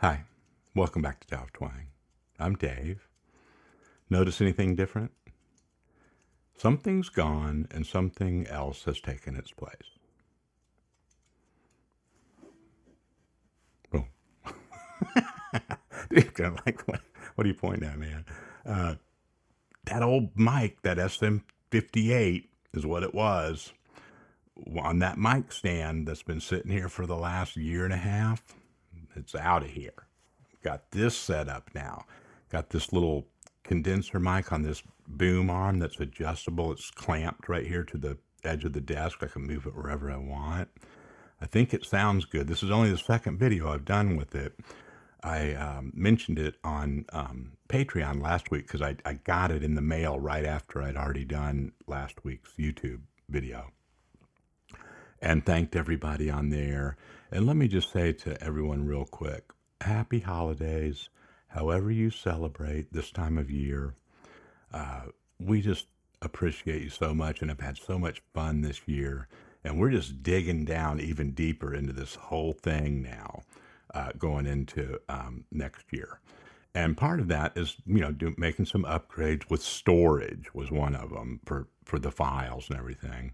Hi, welcome back to Tao Twang. I'm Dave. Notice anything different? Something's gone and something else has taken its place. Of like, what, what are you pointing at, man? Uh, that old mic, that SM58, is what it was on that mic stand that's been sitting here for the last year and a half it's out of here. Got this set up now. Got this little condenser mic on this boom arm that's adjustable. It's clamped right here to the edge of the desk. I can move it wherever I want. I think it sounds good. This is only the second video I've done with it. I um, mentioned it on um, Patreon last week because I, I got it in the mail right after I'd already done last week's YouTube video and thanked everybody on there. And let me just say to everyone real quick happy holidays, however you celebrate this time of year. Uh, we just appreciate you so much and have had so much fun this year. And we're just digging down even deeper into this whole thing now, uh, going into um, next year. And part of that is, you know, do, making some upgrades with storage was one of them for, for the files and everything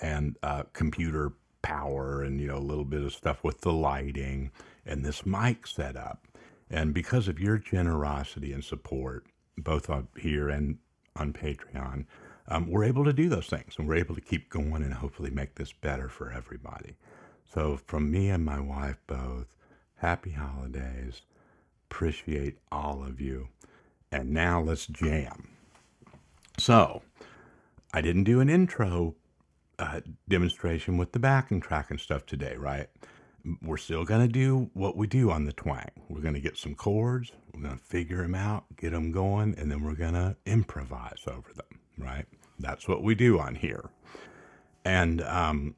and uh, computer power and you know a little bit of stuff with the lighting and this mic setup. And because of your generosity and support both up here and on patreon um, we're able to do those things and we're able to keep going and hopefully make this better for everybody. So from me and my wife both happy holidays. Appreciate all of you. And now let's jam. So i didn't do an intro uh, demonstration with the backing track and stuff today, right? We're still going to do what we do on the twang. We're going to get some chords, we're going to figure them out, get them going, and then we're going to improvise over them, right? That's what we do on here. And um,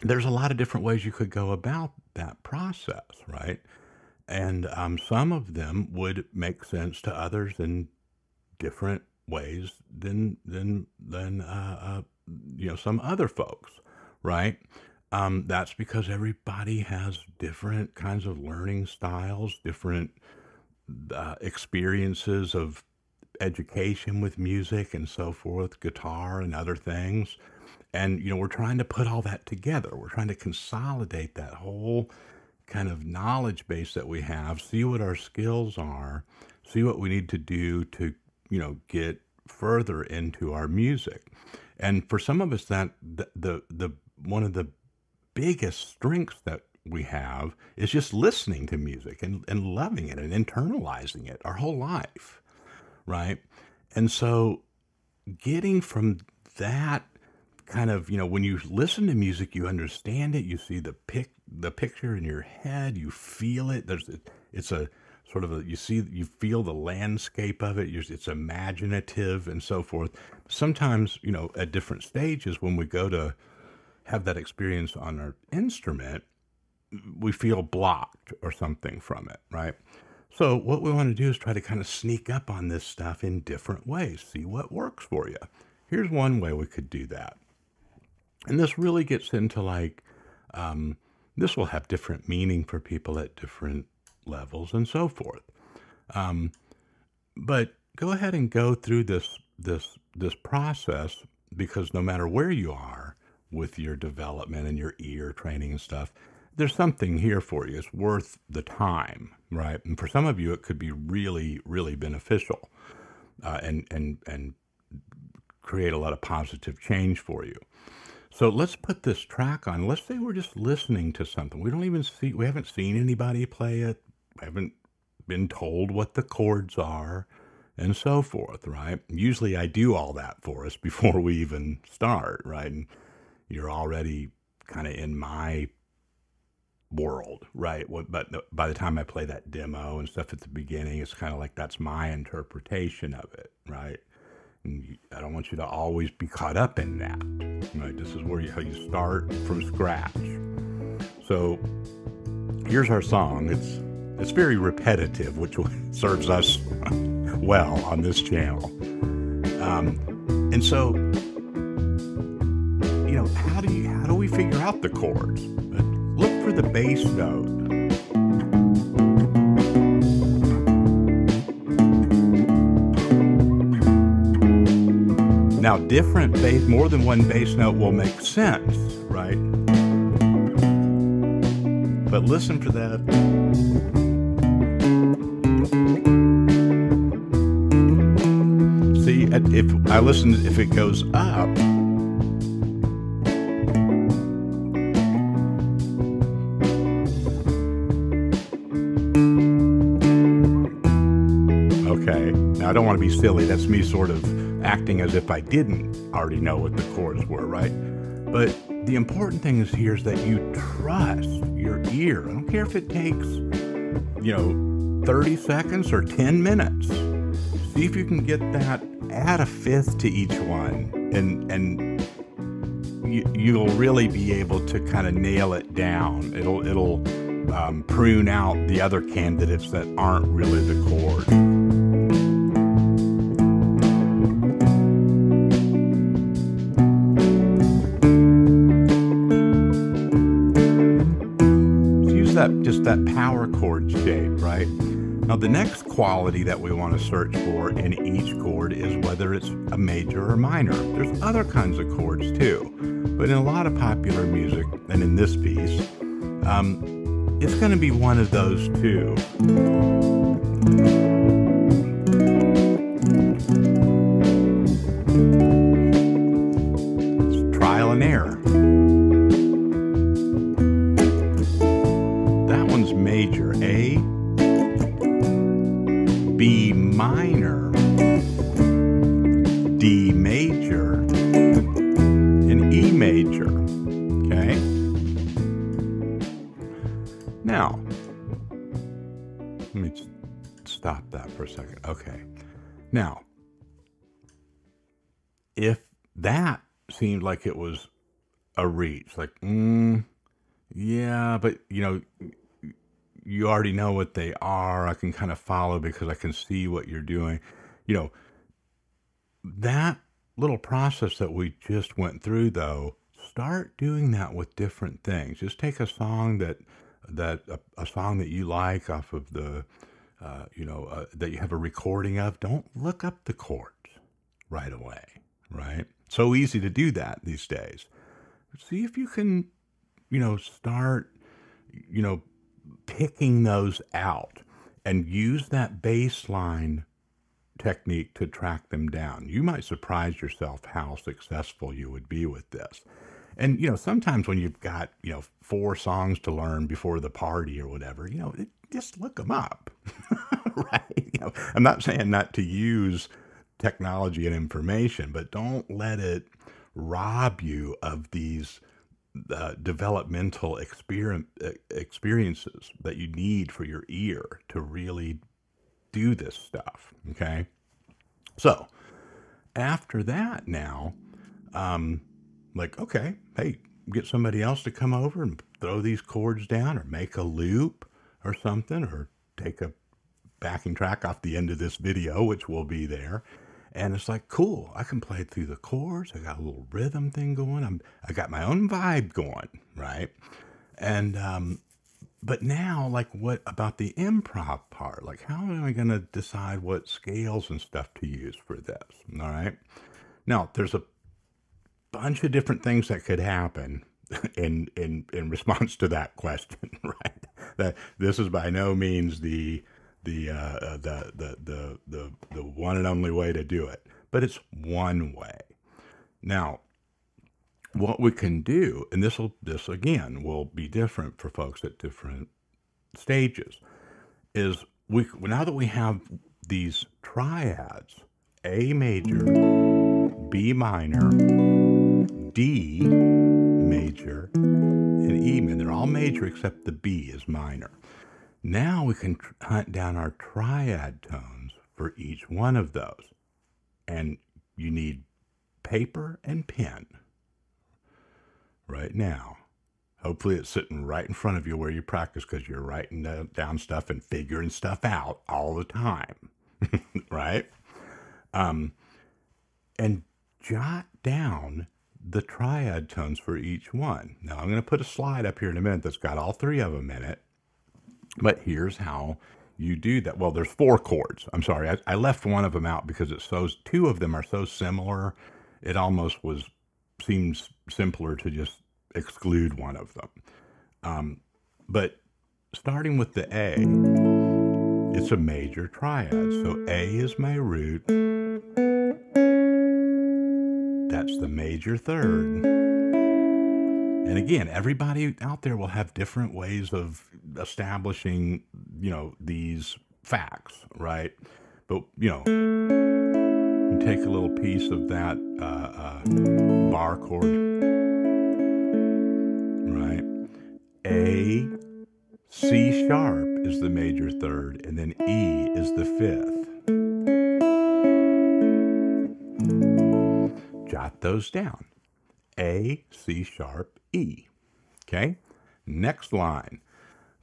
there's a lot of different ways you could go about that process, right? And um, some of them would make sense to others in different ways than than than uh, uh, you know some other folks, right? Um, that's because everybody has different kinds of learning styles, different uh, experiences of education with music and so forth, guitar and other things. And, you know, we're trying to put all that together. We're trying to consolidate that whole kind of knowledge base that we have, see what our skills are, see what we need to do to, you know, get further into our music. And for some of us, that the, the, the one of the biggest strengths that we have is just listening to music and, and loving it and internalizing it our whole life, right? And so getting from that kind of, you know, when you listen to music, you understand it, you see the pic the picture in your head, you feel it. There's it's a sort of a, you see, you feel the landscape of it. It's imaginative and so forth. Sometimes, you know, at different stages, when we go to have that experience on our instrument, we feel blocked or something from it, right? So what we want to do is try to kind of sneak up on this stuff in different ways, see what works for you. Here's one way we could do that. And this really gets into like, um, this will have different meaning for people at different levels and so forth. Um, but go ahead and go through this this this process because no matter where you are with your development and your ear training and stuff, there's something here for you. It's worth the time, right? And for some of you, it could be really, really beneficial, uh, and and and create a lot of positive change for you. So let's put this track on. Let's say we're just listening to something. We don't even see, we haven't seen anybody play it. Haven't been told what the chords are and so forth, right? Usually I do all that for us before we even start, right? And you're already kind of in my world, right? But by the time I play that demo and stuff at the beginning, it's kind of like that's my interpretation of it, right? And I don't want you to always be caught up in that, right? This is where you, how you start from scratch. So here's our song. It's it's very repetitive, which serves us well on this channel. Um, and so, you know, how do you how do we figure out the chords? Look for the bass note. Now, different bass, more than one bass note will make sense, right? But listen for that. If I listen, if it goes up, Okay. Now, I don't want to be silly. That's me sort of acting as if I didn't already know what the chords were, right? But the important thing is here is that you trust your ear. I don't care if it takes, you know, 30 seconds or 10 minutes. See if you can get that, add a fifth to each one, and, and you, you'll really be able to kind of nail it down. It'll, it'll um, prune out the other candidates that aren't really the chord. Use that just that power chord shape, right? Now the next quality that we want to search for in each chord is whether it's a major or minor. There's other kinds of chords too, but in a lot of popular music, and in this piece, um, it's going to be one of those two. Let me stop that for a second. Okay. Now, if that seemed like it was a reach, like, mm, yeah, but you know, you already know what they are. I can kind of follow because I can see what you're doing. You know, that little process that we just went through though, start doing that with different things. Just take a song that that a, a song that you like off of the uh, you know uh, that you have a recording of. Don't look up the chords right away, right? So easy to do that these days. See if you can, you know, start, you know, picking those out and use that bass line technique to track them down. You might surprise yourself how successful you would be with this. And, you know, sometimes when you've got, you know, four songs to learn before the party or whatever, you know, just look them up, right? You know, I'm not saying not to use technology and information, but don't let it rob you of these uh, developmental experience, experiences that you need for your ear to really do this stuff. Okay. So after that, now, um, like, okay, hey, get somebody else to come over and throw these chords down or make a loop or something or take a backing track off the end of this video, which will be there and it's like, cool, I can play through the chords. I got a little rhythm thing going. I'm, I got my own vibe going, right? And, um, but now, like, what about the improv part? Like, how am I going to decide what scales and stuff to use for this? All right. Now, there's a bunch of different things that could happen in in in response to that question, right? That this is by no means the the, uh, uh, the, the, the, the, the one and only way to do it, but it's one way. Now, what we can do, and this will, this again will be different for folks at different stages, is we, now that we have these triads, A major, B minor, D major, and E minor, they're all major except the B is minor. Now we can hunt down our triad tones for each one of those. And you need paper and pen right now. Hopefully it's sitting right in front of you where you practice because you're writing down stuff and figuring stuff out all the time, right? Um, and jot down the triad tones for each one. Now I'm going to put a slide up here in a minute that's got all three of them in it. But here's how you do that. Well, there's four chords. I'm sorry, I, I, left one of them out because it's so two of them are so similar. it almost was seems simpler to just exclude one of them. Um, but starting with the A, it's a major triad. So A is my root. That's the major third. And again, everybody out there will have different ways of establishing, you know, these facts, right? But, you know, you take a little piece of that uh, uh, bar chord, right? A, C sharp is the major third, and then E is the fifth. Jot those down. A, C sharp, E. Okay? Next line.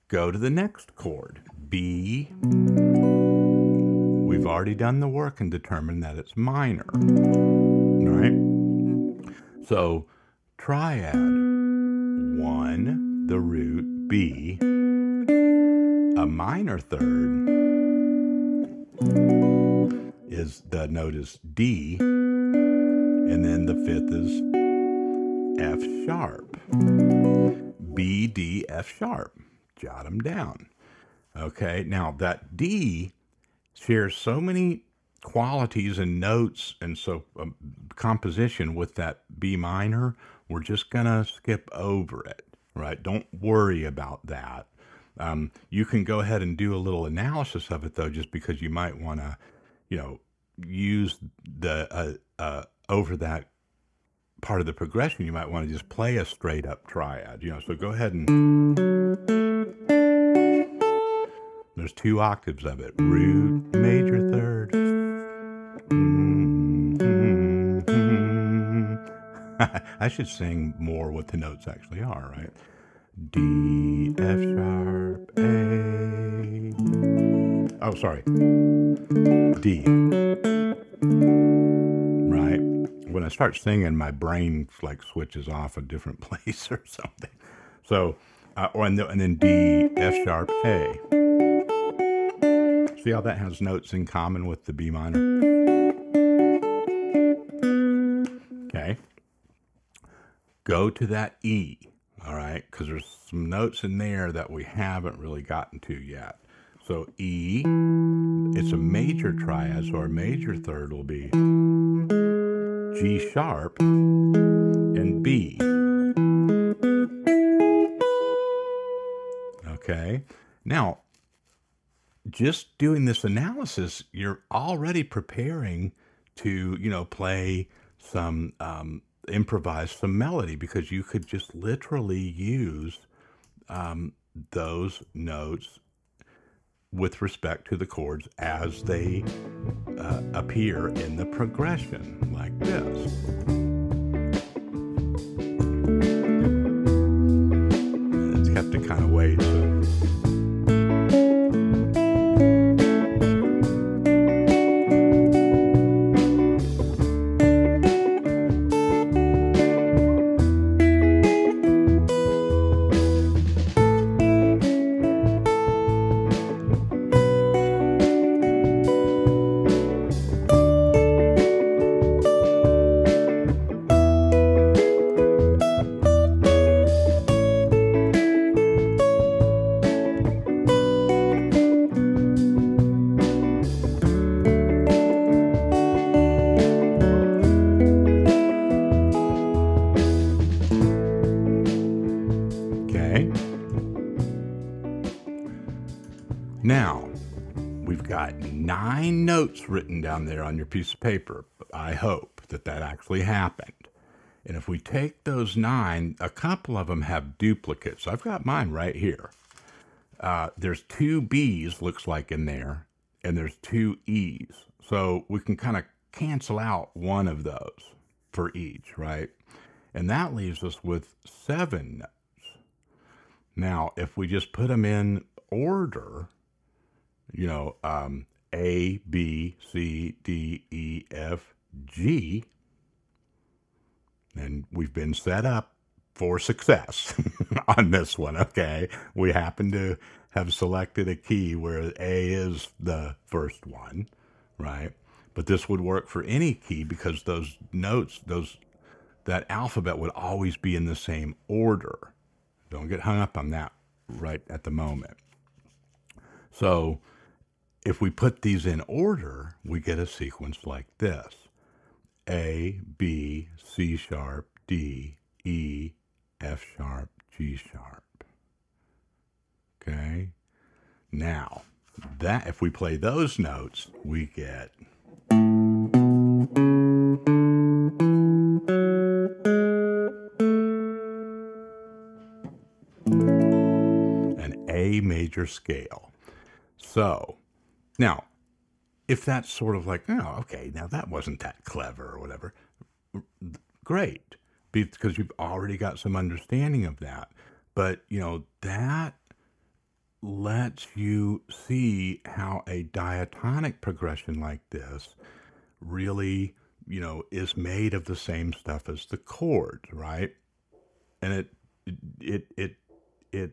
Go to the next chord. B. We've already done the work and determined that it's minor. Right? So, triad. One, the root, B. A minor third is the note is D, and then the fifth is F sharp. B, D, F sharp. Jot them down. Okay, now that D shares so many qualities and notes and so um, composition with that B minor, we're just going to skip over it, right? Don't worry about that. Um, you can go ahead and do a little analysis of it though, just because you might want to, you know, use the uh, uh, over that part of the progression, you might want to just play a straight up triad, you know. So go ahead and there's two octaves of it root, major third. I should sing more what the notes actually are, right? D, F sharp, A. Oh, sorry. D start singing, my brain like switches off a different place or something. So, uh, or and, the, and then D, F sharp, A. See how that has notes in common with the B minor? Okay. Go to that E, all right, because there's some notes in there that we haven't really gotten to yet. So E, it's a major triad, so our major third will be G sharp, and B. Okay. Now, just doing this analysis, you're already preparing to, you know, play some, um, improvise some melody because you could just literally use um, those notes with respect to the chords as they uh, appear in the progression, like this. Notes written down there on your piece of paper. I hope that that actually happened. And if we take those nine, a couple of them have duplicates. I've got mine right here. Uh, there's two B's, looks like, in there, and there's two E's. So we can kind of cancel out one of those for each, right? And that leaves us with seven notes. Now, if we just put them in order, you know, um, a, B, C, D, E, F, G. And we've been set up for success on this one, okay? We happen to have selected a key where A is the first one, right? But this would work for any key because those notes, those that alphabet would always be in the same order. Don't get hung up on that right at the moment. So if we put these in order, we get a sequence like this. A, B, C sharp, D, E, F sharp, G sharp. Okay? Now, that if we play those notes, we get an A major scale. So, now, if that's sort of like, oh, okay, now that wasn't that clever or whatever, great, because you've already got some understanding of that. But, you know, that lets you see how a diatonic progression like this really, you know, is made of the same stuff as the chords, right? And it it it it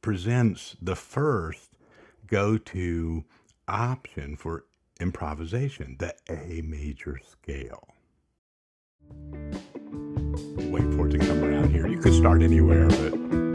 presents the first go-to option for improvisation, the A major scale. Wait for it to come around here. You could start anywhere, but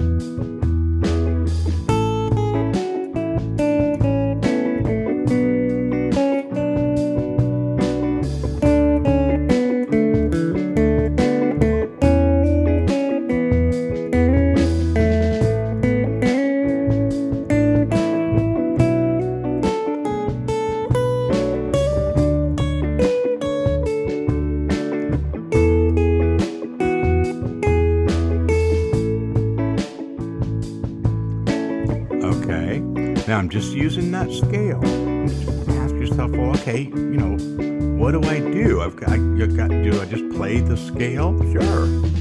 Now I'm just using that scale. Ask yourself, well, okay, you know, what do I do? I've got, I've got do I just play the scale? Sure.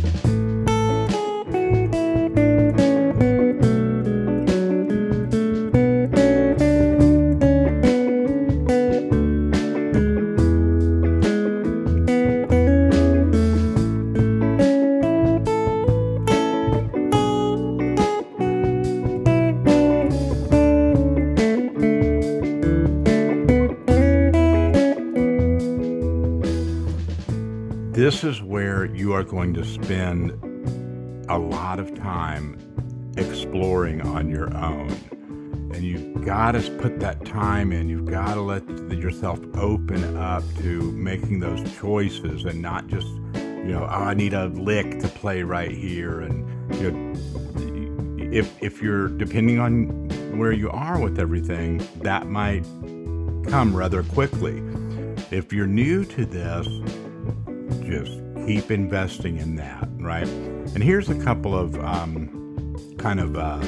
Going to spend a lot of time exploring on your own. And you've got to put that time in. You've got to let yourself open up to making those choices and not just, you know, oh, I need a lick to play right here. And, you know, if, if you're depending on where you are with everything, that might come rather quickly. If you're new to this, just keep investing in that, right? And here's a couple of um, kind of uh,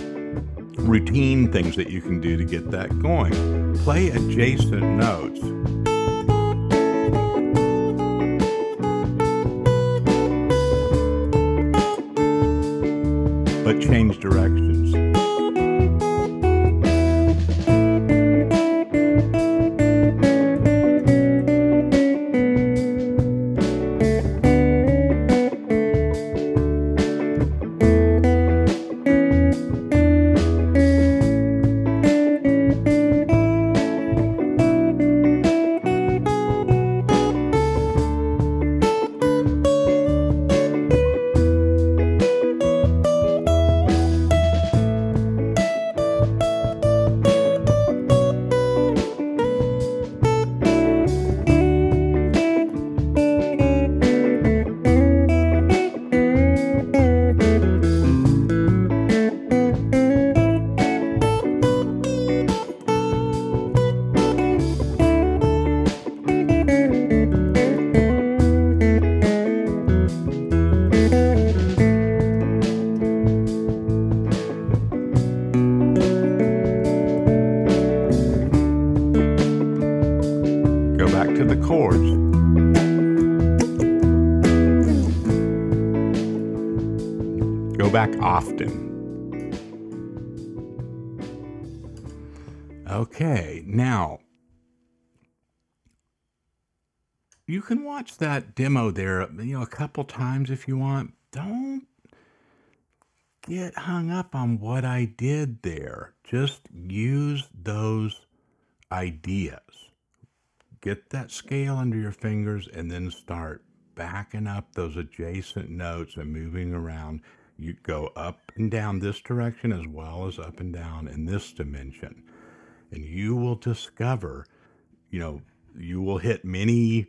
routine things that you can do to get that going. Play adjacent notes. But change directions. You can watch that demo there, you know, a couple times if you want. Don't get hung up on what I did there. Just use those ideas. get that scale under your fingers and then start backing up those adjacent notes and moving around. You go up and down this direction as well as up and down in this dimension. And you will discover, you know, you will hit many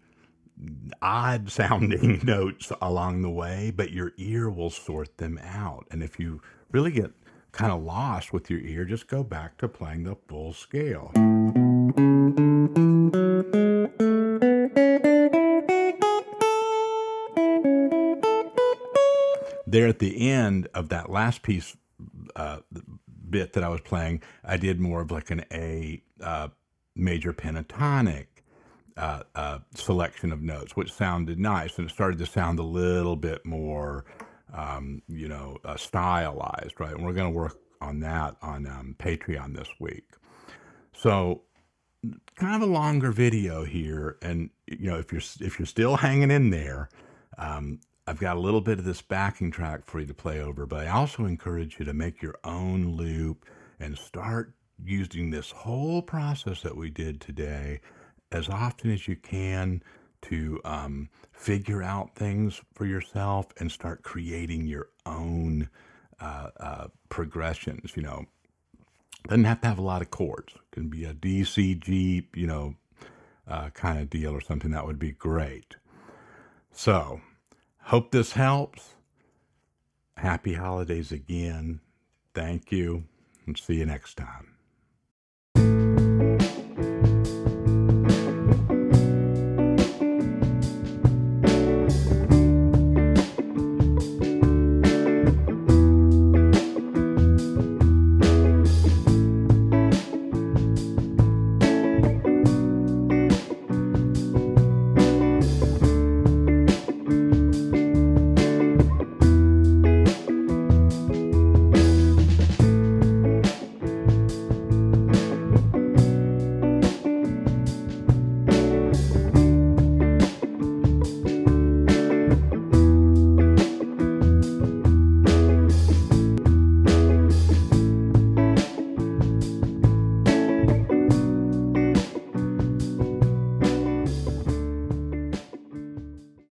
odd sounding notes along the way, but your ear will sort them out. And if you really get kind of lost with your ear, just go back to playing the full scale. There at the end of that last piece uh, bit that I was playing, I did more of like an A uh, major pentatonic uh, uh, selection of notes, which sounded nice, and it started to sound a little bit more, um, you know, uh, stylized, right? And we're going to work on that on um, Patreon this week. So, kind of a longer video here, and you know, if you're if you're still hanging in there, um, I've got a little bit of this backing track for you to play over, but I also encourage you to make your own loop and start using this whole process that we did today as often as you can to um, figure out things for yourself and start creating your own uh, uh, progressions. You know, doesn't have to have a lot of chords. It can be a D, C, G, you know, uh, kind of deal or something. That would be great. So, hope this helps. Happy holidays again. Thank you, and see you next time.